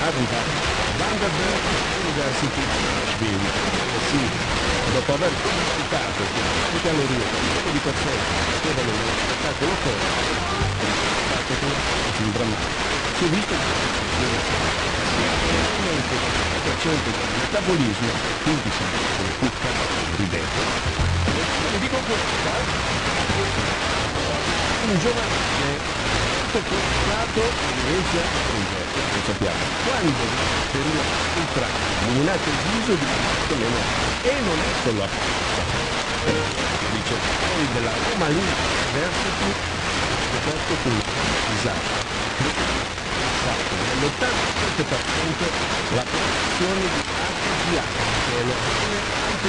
arrivare Vanderbilt University Bill sì, dopo aver che le gallerie di persone potevano uno spettacolo fuori con un drammatico si è visto che veramente il del metabolismo quindi si come cucca ridente vi dico questo un giovane che è stato lo sappiamo. Quando per una ultra illuminato il viso di meno e non è solo dice poi della Roma Luna University scoperto che esatto. Nell'87% la produzione di ATGA che è l'opzione anti